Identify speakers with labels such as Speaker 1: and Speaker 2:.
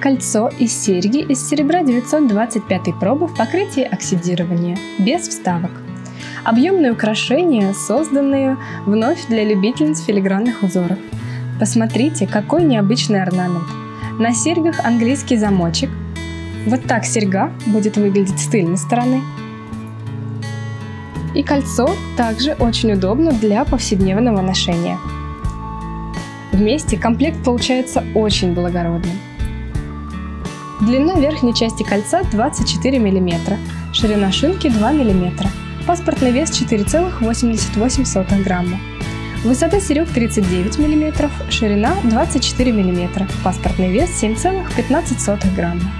Speaker 1: Кольцо и серьги из серебра 925 пробы в покрытии оксидирования, без вставок. Объемные украшения, созданные вновь для любительниц филигранных узоров. Посмотрите, какой необычный орнамент. На серьгах английский замочек. Вот так серьга будет выглядеть с тыльной стороны. И кольцо также очень удобно для повседневного ношения. Вместе комплект получается очень благородным. Длина верхней части кольца 24 мм, ширина шинки 2 мм, паспортный вес 4,88 грамма. Высота серег 39 мм, ширина 24 мм, паспортный вес 7,15 грамма.